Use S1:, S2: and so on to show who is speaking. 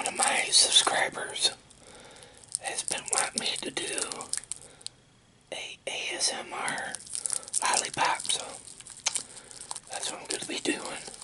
S1: one of my subscribers has been wanting me to do a ASMR lollipop, so that's what I'm going to be doing.